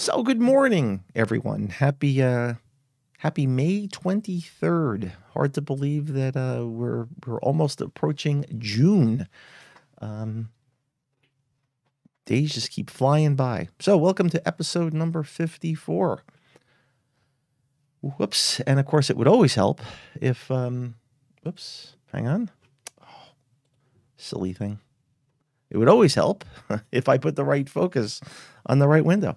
So good morning, everyone. Happy uh happy May 23rd. Hard to believe that uh we're we're almost approaching June. Um days just keep flying by. So welcome to episode number 54. Whoops. And of course it would always help if um whoops, hang on. Oh, silly thing. It would always help if I put the right focus on the right window.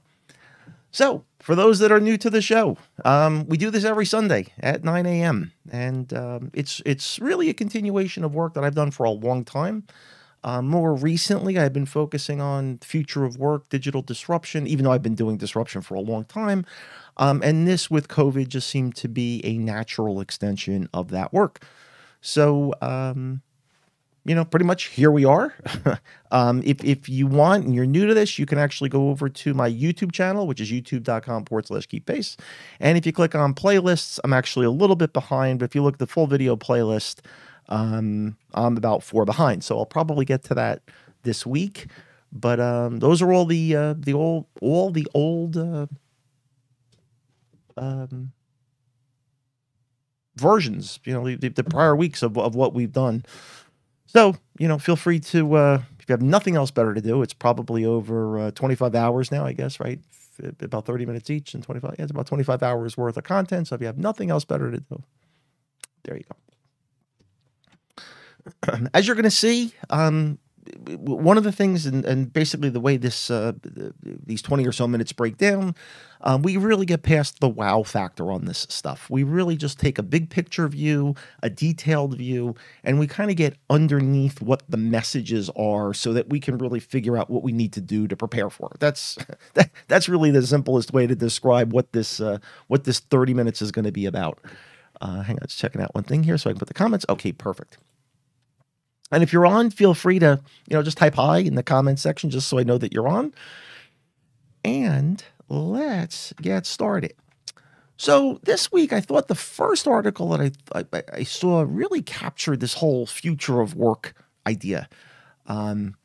So, for those that are new to the show, um, we do this every Sunday at 9 a.m. and um, it's it's really a continuation of work that I've done for a long time. Uh, more recently, I've been focusing on future of work, digital disruption, even though I've been doing disruption for a long time. Um, and this with COVID just seemed to be a natural extension of that work. So, um, you know, pretty much here we are. um, if, if you want and you're new to this, you can actually go over to my YouTube channel, which is youtube.com forward slash keep pace. And if you click on playlists, I'm actually a little bit behind, but if you look at the full video playlist, um, I'm about four behind. So I'll probably get to that this week. But um, those are all the uh, the old all the old uh, um, versions, you know, the, the prior weeks of, of what we've done. So, you know, feel free to, uh, if you have nothing else better to do, it's probably over uh, 25 hours now, I guess, right? About 30 minutes each and 25, yeah, it's about 25 hours worth of content. So if you have nothing else better to do, there you go. As you're going to see, um, one of the things, and, and basically the way this uh, these twenty or so minutes break down, um, we really get past the wow factor on this stuff. We really just take a big picture view, a detailed view, and we kind of get underneath what the messages are, so that we can really figure out what we need to do to prepare for it. That's that, that's really the simplest way to describe what this uh, what this thirty minutes is going to be about. Uh, hang on, just checking out one thing here so I can put the comments. Okay, perfect. And if you're on, feel free to, you know, just type hi in the comment section just so I know that you're on. And let's get started. So this week, I thought the first article that I, I, I saw really captured this whole future of work idea. Um,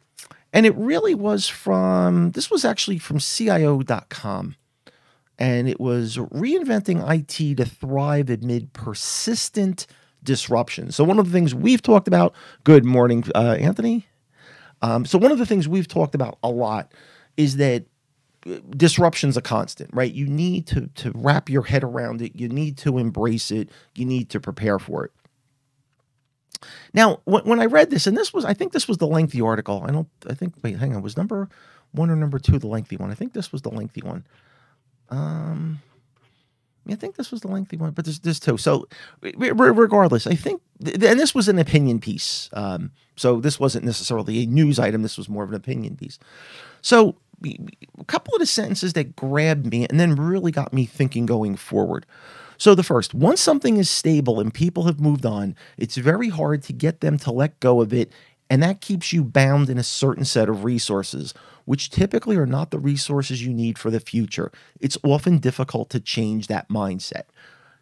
and it really was from, this was actually from CIO.com. And it was reinventing IT to thrive amid persistent disruption. So one of the things we've talked about. Good morning, uh, Anthony. Um, so one of the things we've talked about a lot is that uh, disruption's a constant, right? You need to to wrap your head around it. You need to embrace it. You need to prepare for it. Now, when, when I read this, and this was, I think this was the lengthy article. I don't, I think, wait, hang on, was number one or number two the lengthy one? I think this was the lengthy one. Um, I think this was the lengthy one, but there's, there's two. So, regardless, I think, and this was an opinion piece. Um, so, this wasn't necessarily a news item. This was more of an opinion piece. So, a couple of the sentences that grabbed me and then really got me thinking going forward. So, the first, once something is stable and people have moved on, it's very hard to get them to let go of it. And that keeps you bound in a certain set of resources which typically are not the resources you need for the future. It's often difficult to change that mindset.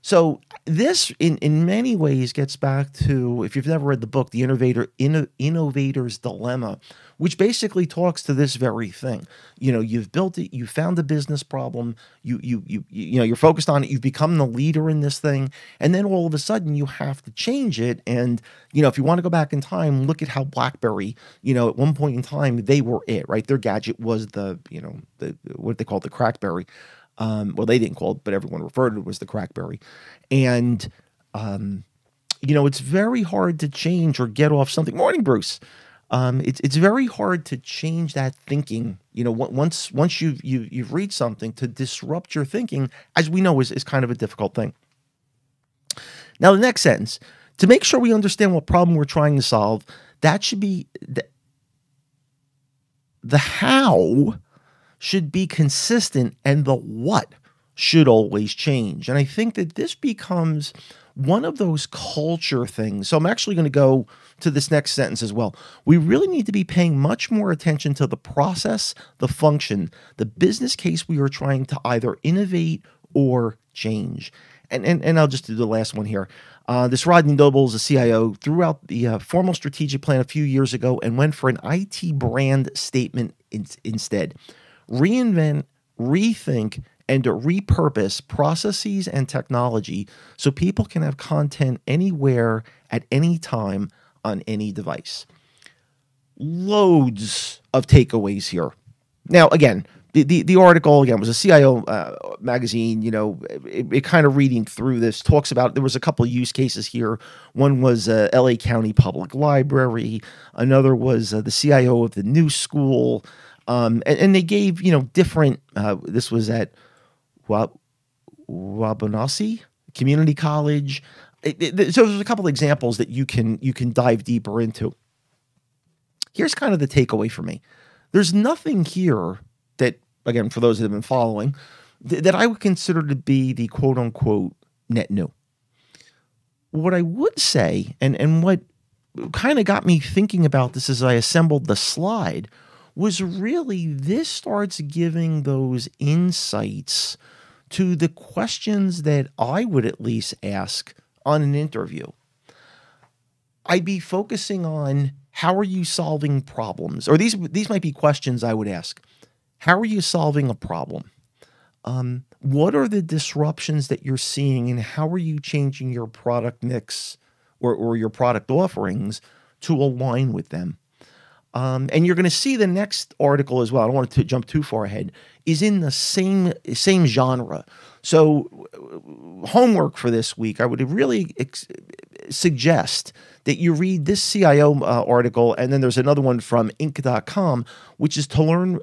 So this, in, in many ways, gets back to if you've never read the book, The Innovator Inno, Innovator's Dilemma, which basically talks to this very thing. You know, you've built it, you found a business problem, you you you you know, you're focused on it, you've become the leader in this thing, and then all of a sudden you have to change it. And you know, if you want to go back in time, look at how BlackBerry, you know, at one point in time they were it, right? Their gadget was the you know the what they call the CrackBerry. Um, well, they didn't call it, but everyone referred to it as the crackberry. And, um, you know, it's very hard to change or get off something. Morning, Bruce. Um, it's it's very hard to change that thinking. You know, once once you've you, you've reached something to disrupt your thinking, as we know, is is kind of a difficult thing. Now, the next sentence: to make sure we understand what problem we're trying to solve, that should be the, the how should be consistent and the what should always change. And I think that this becomes one of those culture things. So I'm actually going to go to this next sentence as well. We really need to be paying much more attention to the process, the function, the business case we are trying to either innovate or change. And, and, and I'll just do the last one here. Uh, this Rodney Noble is a CIO, threw out the uh, formal strategic plan a few years ago and went for an IT brand statement in, instead reinvent, rethink, and to repurpose processes and technology so people can have content anywhere at any time on any device. Loads of takeaways here. Now, again, the, the, the article again was a CIO uh, magazine. You know, it, it, kind of reading through this talks about there was a couple use cases here. One was uh, L.A. County Public Library. Another was uh, the CIO of the New School, um, and, and, they gave you know different. Uh, this was at Wab- Waubonsee Community College. It, it, so there's a couple examples that you can you can dive deeper into. Here's kind of the takeaway for me. There's nothing here that again, for those that have been following, th- that I would consider to be the quote unquote net new. What I would say, and, and what kind of got me thinking about this as I assembled the slide, was really this starts giving those insights to the questions that I would at least ask on an interview. I'd be focusing on how are you solving problems, or these these might be questions I would ask. How are you solving a problem? Um, what are the disruptions that you're seeing, and how are you changing your product mix or, or your product offerings to align with them? Um, and you're going to see the next article as well. I don't want to jump too far ahead. Is in the same same genre. So, homework for this week, I would really suggest that you read this CIO uh, article, and then there's another one from Inc.com, which is to learn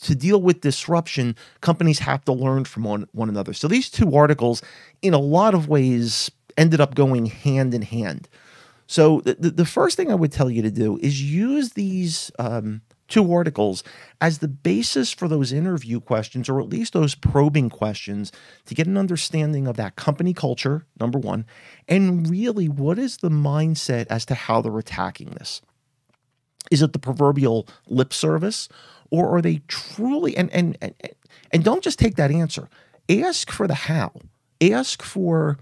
to deal with disruption. Companies have to learn from one, one another. So these two articles, in a lot of ways, ended up going hand in hand. So the, the first thing I would tell you to do is use these um, two articles as the basis for those interview questions, or at least those probing questions, to get an understanding of that company culture, number one, and really what is the mindset as to how they're attacking this. Is it the proverbial lip service, or are they truly and and and, and don't just take that answer. Ask for the how. Ask for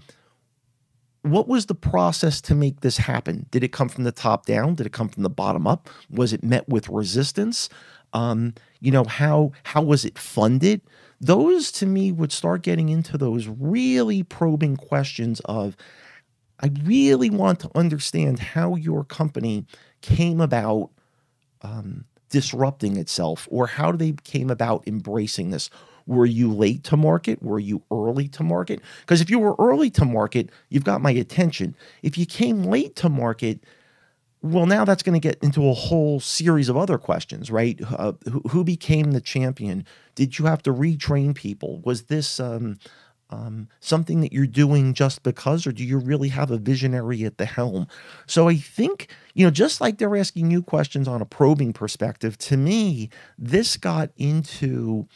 what was the process to make this happen? Did it come from the top down? Did it come from the bottom up? Was it met with resistance? Um, you know how how was it funded? Those to me would start getting into those really probing questions of I really want to understand how your company came about um, disrupting itself or how they came about embracing this were you late to market? Were you early to market? Because if you were early to market, you've got my attention. If you came late to market, well, now that's going to get into a whole series of other questions, right? Uh, who, who, became the champion? Did you have to retrain people? Was this um, um, something that you're doing just because, or do you really have a visionary at the helm? So I think, you know, just like they're asking you questions on a probing perspective, to me, this got into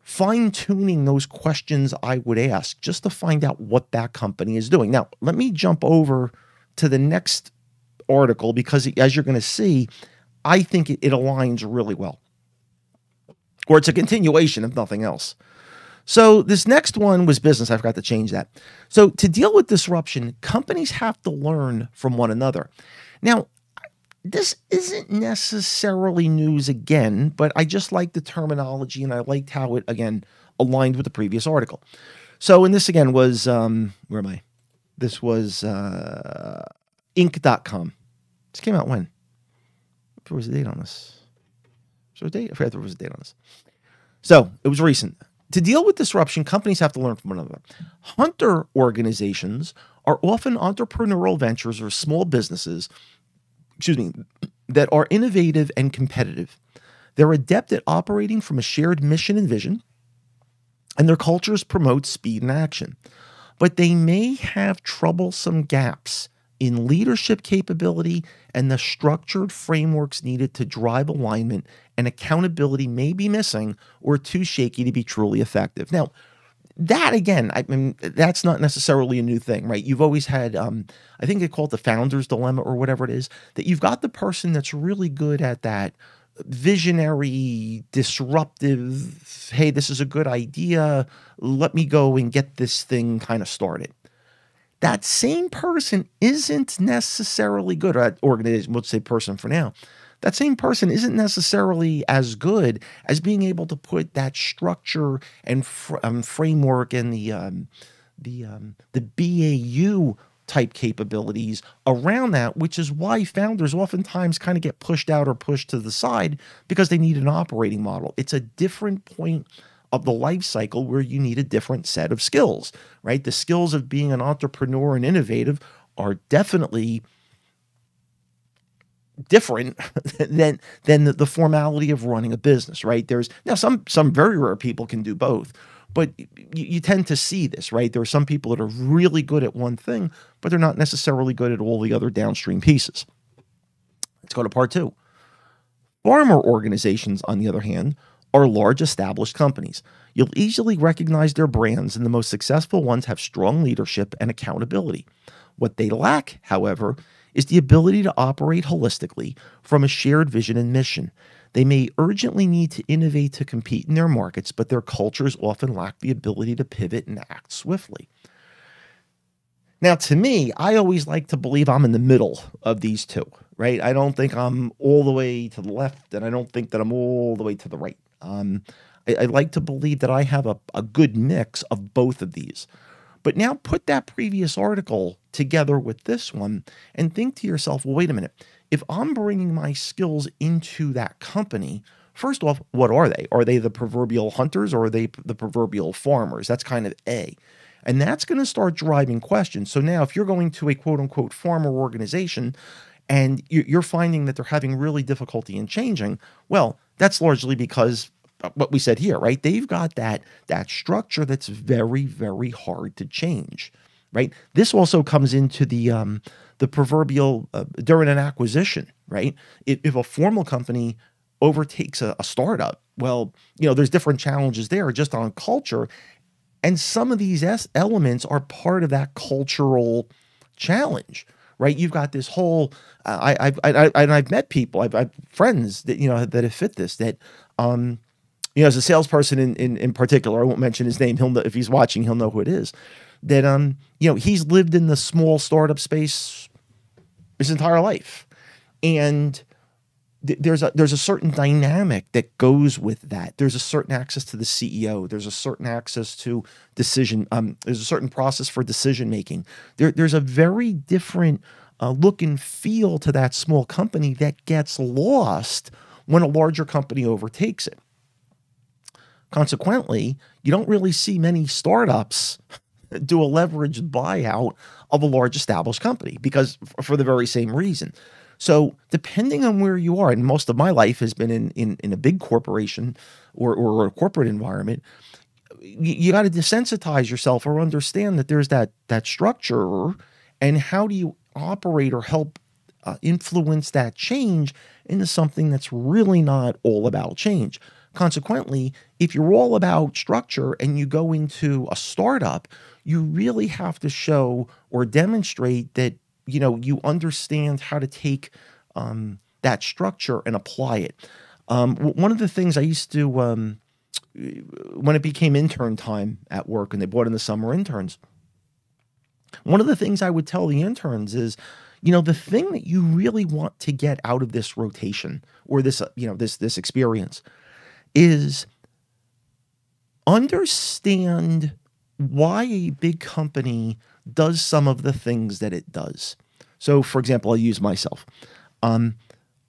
fine tuning those questions I would ask just to find out what that company is doing. Now, let me jump over to the next article because, as you're going to see, I think it, it aligns really well. Or it's a continuation, if nothing else. So, this next one was business. I forgot to change that. So, to deal with disruption, companies have to learn from one another. Now, this isn't necessarily news again, but I just like the terminology and I liked how it again aligned with the previous article. So, and this again was um, where am I? This was uh, Inc.com. This came out when? There was a date on this. So date? I forgot there was a date on this. So it was recent. To deal with disruption, companies have to learn from one another. Hunter organizations are often entrepreneurial ventures or small businesses excuse me, that are innovative and competitive. They're adept at operating from a shared mission and vision, and their cultures promote speed and action. But they may have troublesome gaps in leadership capability and the structured frameworks needed to drive alignment and accountability may be missing or too shaky to be truly effective. Now, that again, I mean, that's not necessarily a new thing, right? You've always had, um, I think they call it the founder's dilemma or whatever it is, that you've got the person that's really good at that visionary, disruptive, hey, this is a good idea. Let me go and get this thing kind of started. That same person isn't necessarily good at organization, let's say person for now. that same person isn't necessarily as good as being able to put that structure and fr- um, framework and the um, the um, the BAU type capabilities around that, which is why founders oftentimes kind of get pushed out or pushed to the side because they need an operating model. It's a different point of the life cycle where you need a different set of skills, right? The skills of being an entrepreneur and innovative are definitely different than than the, the formality of running a business, right? There's now some some very rare people can do both, but you, you, tend to see this, right? There are some people that are really good at one thing, but they're not necessarily good at all the other downstream pieces. Let's go to part two. Farmer organizations, on the other hand, are large established companies. You'll easily recognize their brands, and the most successful ones have strong leadership and accountability. What they lack, however, is the ability to operate holistically from a shared vision and mission. They may urgently need to innovate to compete in their markets, but their cultures often lack the ability to pivot and act swiftly. Now, to me, I always like to believe I'm in the middle of these two, right? I don't think I'm all the way to the left, and I don't think that I'm all the way to the right. Um, I, I, like to believe that I have a, a good mix of both of these. But now put that previous article together with this one and think to yourself, well, wait a minute. If I'm bringing my skills into that company, first off, what are they? Are they the proverbial hunters or are they the proverbial farmers? That's kind of A. And that's going to start driving questions. So now, if you're going to a quote unquote farmer organization and you're finding that they're having really difficulty in changing, well, that's largely because what we said here, right? They've got that that structure that's very very hard to change, right? This also comes into the um, the proverbial uh, during an acquisition, right? If, if a formal company overtakes a, a startup, well, you know, there's different challenges there just on culture, and some of these elements are part of that cultural challenge right? You've got this whole. Uh, I, I, I, and I've met people. I've, I've friends that you know that have fit this. That um, you know, as a salesperson in, in, in particular, I won't mention his name. He'll know if he's watching, he'll know who it is. That um, you know, he's lived in the small startup space his entire life, and there's a there's a certain dynamic that goes with that. There's a certain access to the CEO. There's a certain access to decision. Um, there's a certain process for decision making. There, there's a very different uh, look and feel to that small company that gets lost when a larger company overtakes it. Consequently, you don't really see many startups do a leveraged buyout of a large established company because for the very same reason. So, depending on where you are, and most of my life has been in in, in a big corporation or, or a corporate environment, you, you got to desensitize yourself or understand that there's that that structure, and how do you operate or help uh, influence that change into something that's really not all about change. Consequently, if you're all about structure and you go into a startup, you really have to show or demonstrate that you know you understand how to take um, that structure and apply it. Um, one of the things I used to um, when it became intern time at work and they brought in the summer interns, one of the things I would tell the interns is, you know, the thing that you really want to get out of this rotation or this, uh, you know, this this experience is understand why a big company does some of the things that it does. So, for example, I'll use myself. Um,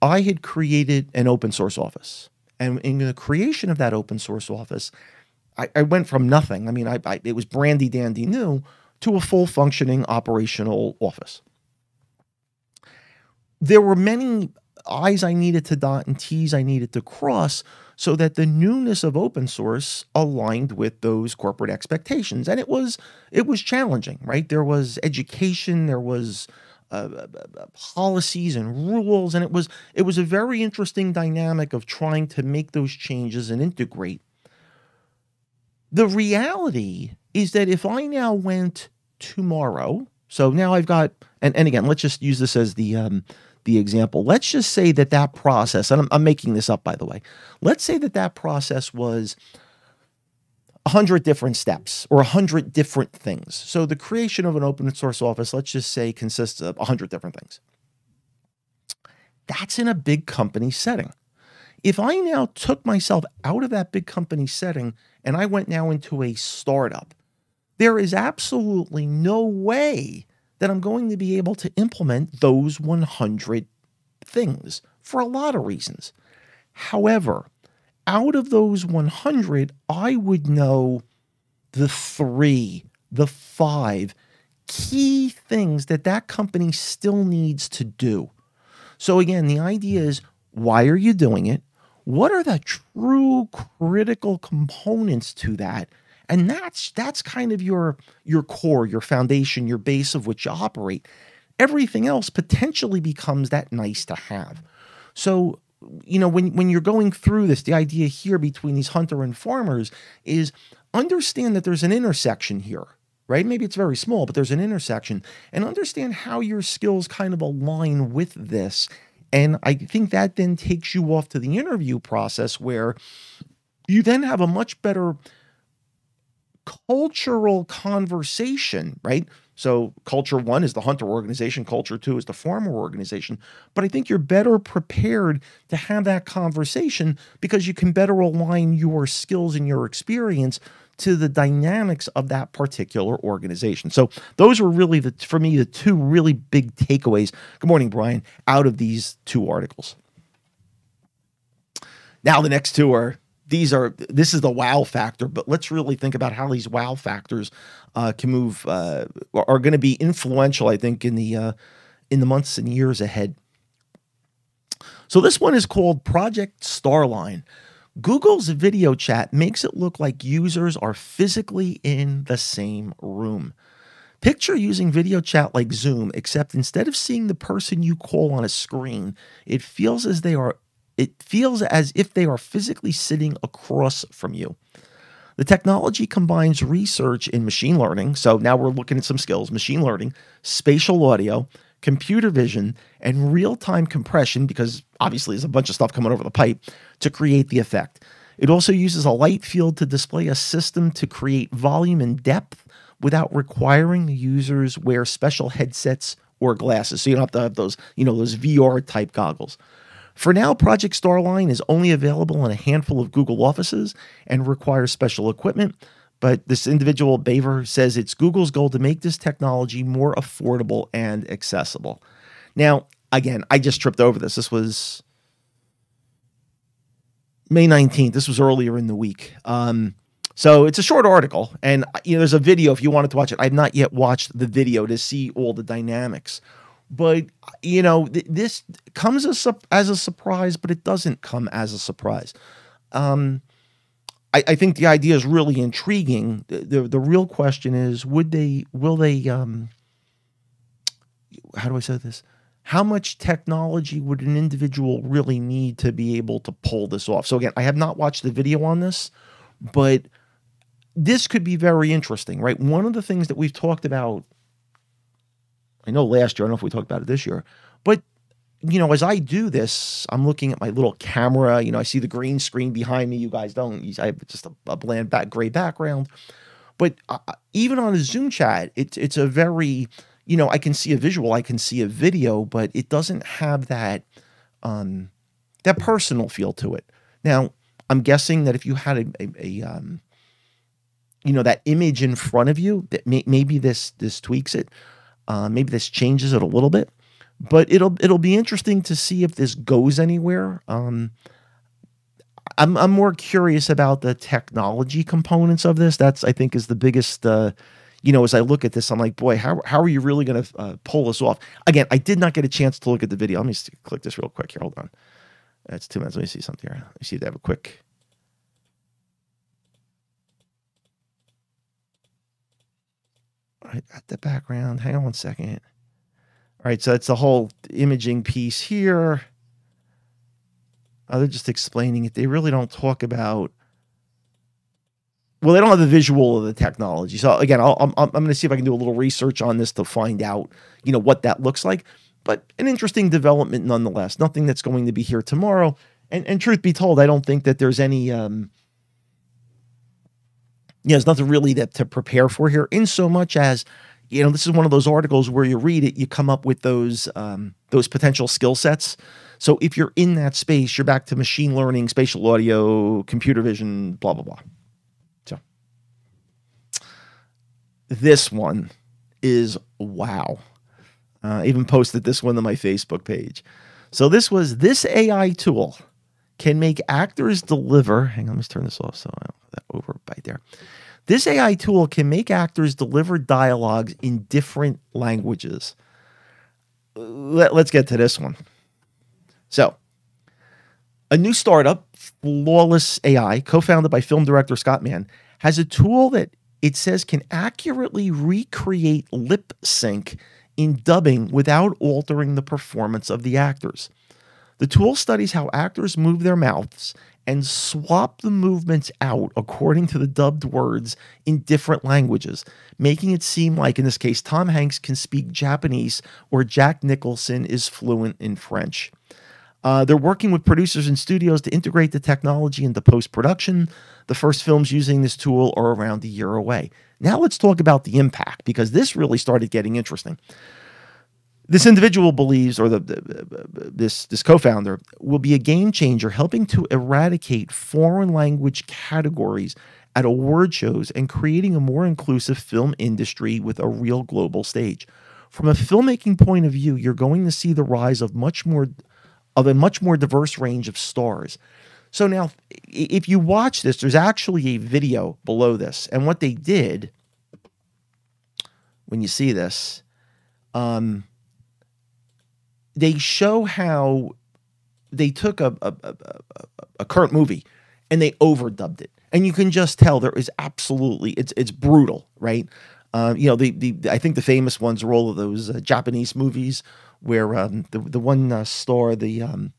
I had created an open source office, and in the creation of that open source office, I, I went from nothing. I mean, I, I, it was brandy dandy new to a full functioning operational office. There were many I's I needed to dot and T's I needed to cross so that the newness of open source aligned with those corporate expectations. And it was it was challenging right? There was education there was uh, uh, uh, policies and rules and it was it was a very interesting dynamic of trying to make those changes and integrate. The reality is that if i now went tomorrow so now i've got and, and again let's just use this as the um, the example. Let's just say that that process, and I'm, I'm making this up by the way, let's say that that process was 100 different steps or 100 different things. So the creation of an open source office, let's just say, consists of 100 different things. That's in a big company setting. If I now took myself out of that big company setting and I went now into a startup, there is absolutely no way that I'm going to be able to implement those 100 things for a lot of reasons. However, out of those 100, I would know the three, the five key things that that company still needs to do. So, again, the idea is why are you doing it? What are the true critical components to that? And that's that's kind of your your core, your foundation, your base of which you operate. Everything else potentially becomes that nice to have. So you know when when you're going through this the idea here between these hunter and farmers is understand that there's an intersection here right maybe it's very small but there's an intersection and understand how your skills kind of align with this and i think that then takes you off to the interview process where you then have a much better cultural conversation right so, culture one is the hunter organization, culture two is the farmer organization. But I think you're better prepared to have that conversation because you can better align your skills and your experience to the dynamics of that particular organization. So, those were really the for me the two really big takeaways. Good morning, Brian, out of these two articles. Now, the next two are these are this is the wow factor but let's really think about how these wow factors uh, can move uh, are going to be influential i think in the uh, in the months and years ahead. So this one is called project starline. Google's video chat makes it look like users are physically in the same room. Picture using video chat like Zoom, except instead of seeing the person you call on a screen, it feels as they are it feels as if they are physically sitting across from you. The technology combines research in machine learning. So now we're looking at some skills machine learning, spatial audio, computer vision, and real time compression, because obviously there's a bunch of stuff coming over the pipe to create the effect. It also uses a light field to display a system to create volume and depth without requiring the users wear special headsets or glasses. So you don't have to have those, you know, those VR type goggles. For now, Project Starline is only available in a handful of Google offices and requires special equipment. But this individual, Bavor, says it's Google's goal to make this technology more affordable and accessible. Now, again, I just tripped over this. This was May 19th. This was earlier in the week. Um, so it's a short article, and you know, there's a video if you wanted to watch it. I've not yet watched the video to see all the dynamics but you know th- this comes as, a, as a surprise but it doesn't come as a surprise. Um, I, I, think the idea is really intriguing. The, the, the real question is would they will they um, how do i say this? How much technology would an individual really need to be able to pull this off? So again i have not watched the video on this but this could be very interesting right? One of the things that we've talked about I know last year, I don't know if we talked about it this year, but you know, as I do this, I'm looking at my little camera. You know, I see the green screen behind me. You guys don't. I have just a, a bland back gray background. But uh, even on a Zoom chat, it's it's a very, you know, I can see a visual, I can see a video, but it doesn't have that um, that personal feel to it. Now, I'm guessing that if you had a, a, a um, you know, that image in front of you, that may, maybe this this tweaks it. Uh, maybe this changes it a little bit, but it'll it'll be interesting to see if this goes anywhere. Um, I'm I'm more curious about the technology components of this. That's I think is the biggest. Uh, you know, as I look at this, I'm like, boy, how how are you really going to uh, pull this off? Again, I did not get a chance to look at the video. Let me click this real quick here. Hold on. That's two minutes. Let me see something here. Let me see if they have a quick All right, got the background. Hang on one second. All right, so it's the whole imaging piece here. Oh, they're just explaining it. They really don't talk about. Well, they don't have the visual of the technology. So again, i am I'm, I'm going to see if I can do a little research on this to find out, you know, what that looks like. But an interesting development nonetheless. Nothing that's going to be here tomorrow. And and truth be told, I don't think that there's any um, you know, there's nothing really that to prepare for here, in so much as, you know, this is one of those articles where you read it, you come up with those um, those potential skill sets. So if you're in that space, you're back to machine learning, spatial audio, computer vision, blah blah blah. So this one is wow. Uh, I even posted this one on my Facebook page. So this was this AI tool can make actors deliver. Hang on, let's turn this off so I over right there. This AI tool can make actors deliver dialogues in different languages. Let, us get to this one. So, a new startup, Flawless AI, co founded by film director Scott Mann, has a tool that it says can accurately recreate lip sync in dubbing without altering the performance of the actors. The tool studies how actors move their mouths and swap the movements out according to the dubbed words in different languages, making it seem like, in this case, Tom Hanks can speak Japanese or Jack Nicholson is fluent in French. Uh, they're working with producers and studios to integrate the technology into post production. The first films using this tool are around a year away. Now let's talk about the impact because this really started getting interesting. This individual believes, or the, the, this this co-founder will be a game changer, helping to eradicate foreign language categories at award shows and creating a more inclusive film industry with a real global stage. From a filmmaking point of view, you're going to see the rise of much more of a much more diverse range of stars. So now, if you watch this, there's actually a video below this, and what they did when you see this. Um, they show how they took a, a, a, a, current movie and they overdubbed it. And you can just tell there is absolutely it's it's brutal, right? Uh, you know, the, the I think the famous ones are all of those uh, Japanese movies where um, the the one uh, star the um,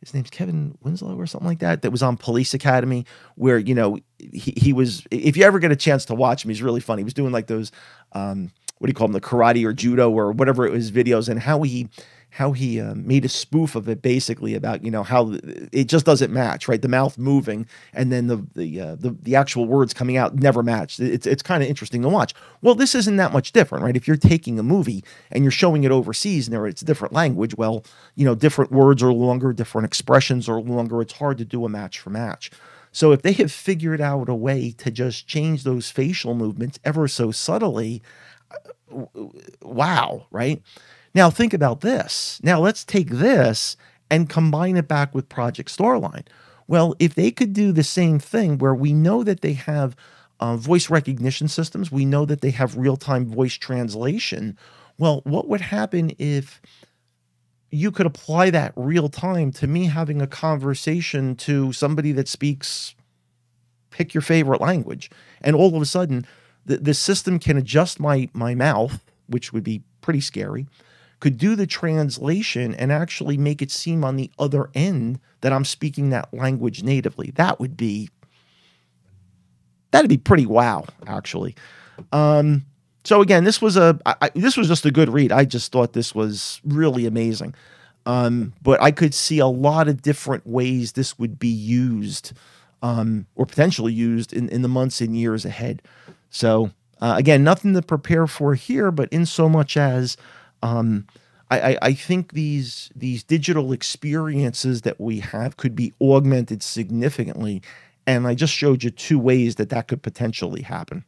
his name's Kevin Winslow or something like that that was on Police Academy where you know he, he was if you ever get a chance to watch him he's really funny he was doing like those um, what do you call them the karate or judo or whatever it was videos and how he how he uh, made a spoof of it basically about you know how it just doesn't match right? The mouth moving and then the the uh, the, the actual words coming out never matched it's it's kind of interesting to watch. Well this isn't that much different right? If you're taking a movie and you're showing it overseas and it's a different language well you know different words are longer different expressions are longer it's hard to do a match for match. So if they have figured out a way to just change those facial movements ever so subtly uh, wow right now, think about this. Now, let's take this and combine it back with Project Starline. Well, if they could do the same thing where we know that they have uh, voice recognition systems, we know that they have real time voice translation. Well, what would happen if you could apply that real time to me having a conversation to somebody that speaks, pick your favorite language, and all of a sudden, the, the system can adjust my my mouth, which would be pretty scary could do the translation and actually make it seem on the other end that I'm speaking that language natively. That would be that'd be pretty wow, actually. Um, so again, this was a this was just a good read. I just thought this was really amazing. Um, but I could see a lot of different ways this would be used um, or potentially used in, in the months and years ahead. So uh, again, nothing to prepare for here, but in so much as um, I, I, think these these digital experiences that we have could be augmented significantly, and I just showed you two ways that that could potentially happen.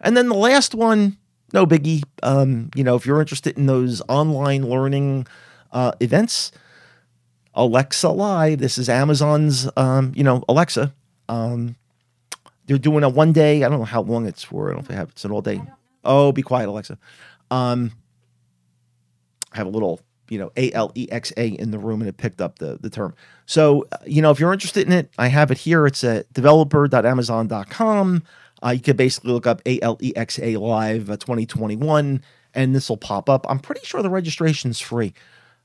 And then the last one, no biggie. Um, you know, if you're interested in those online learning uh, events, Alexa Live. This is Amazon's, um, you know, Alexa. Um, they're doing a one day. I don't know how long it's for. I don't know if they have it's an all day. Oh, be quiet, Alexa. Um, I have a little, you know, A L E X A in the room and it picked up the, the term. So, uh, you know, if you're interested in it, I have it here. It's at developer.amazon.com. Uh, you can basically look up A L E X A Live uh, 2021 and this will pop up. I'm pretty sure the registration's free.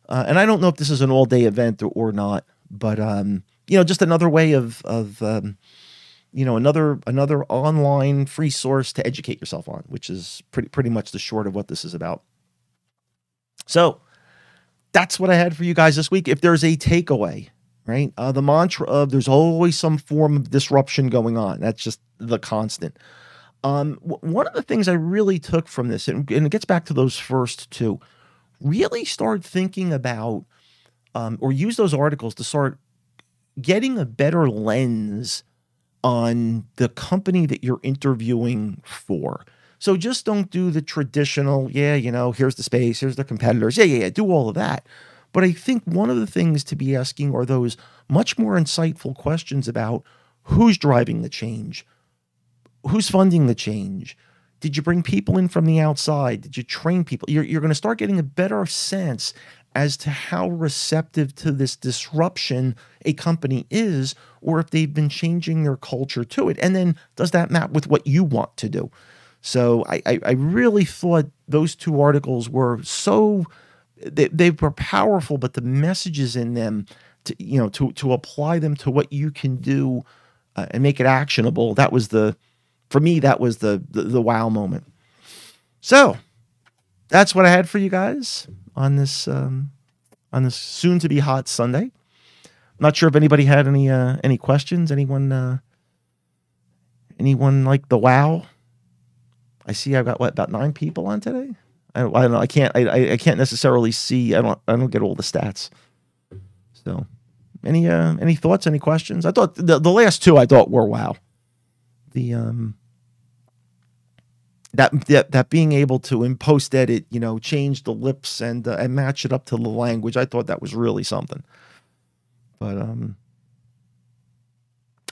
Uh, and I don't know if this is an all day event or, or not, but, um, you know, just another way of, of, um, you know another another online free source to educate yourself on which is pretty pretty much the short of what this is about. So that's what i had for you guys this week. If there's a takeaway right uh, the mantra of there's always some form of disruption going on. That's just the constant. Um, one of the things I really took from this, and, and it gets back to those first two, really start thinking about um, or use those articles to start getting a better lens on the company that you're interviewing for. So just don't do the traditional, yeah, you know, here's the space, here's the competitors. Yeah, yeah, yeah, do all of that. But I think one of the things to be asking are those much more insightful questions about who's driving the change, who's funding the change. Did you bring people in from the outside? Did you train people? You're, you're going to start getting a better sense as to how receptive to this disruption a company is, or if they've been changing their culture to it. And then does that map with what you want to do? So I, I, I really thought those two articles were so they, they were powerful, but the messages in them to you know to to apply them to what you can do uh, and make it actionable. That was the for me that was the, the the wow moment. So that's what I had for you guys on this um, on this soon to be hot Sunday. Not sure if anybody had any uh, any questions. Anyone uh, anyone like the wow? I see I've got what about nine people on today. I, I don't know. I can't. I, I can't necessarily see. I don't. I don't get all the stats. So, any uh, any thoughts? Any questions? I thought the, the last two I thought were wow. The um that that that being able to in post edit, you know, change the lips and uh, and match it up to the language. I thought that was really something. But um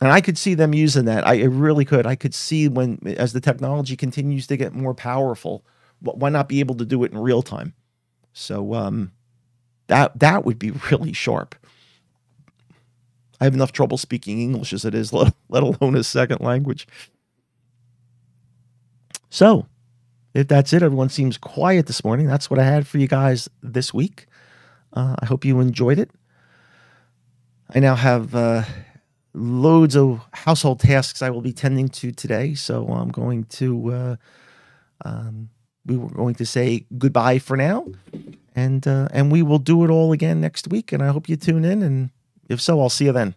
and I could see them using that. I really could. I could see when as the technology continues to get more powerful, why not be able to do it in real time? So um that that would be really sharp. I have enough trouble speaking English as it is, let, let alone a second language. So, if that's it, everyone seems quiet this morning. That's what I had for you guys this week. Uh, I hope you enjoyed it. I now have uh, loads of household tasks I will be tending to today, so I'm going to. Uh, um, we were going to say goodbye for now, and uh, and we will do it all again next week. And I hope you tune in. And if so, I'll see you then.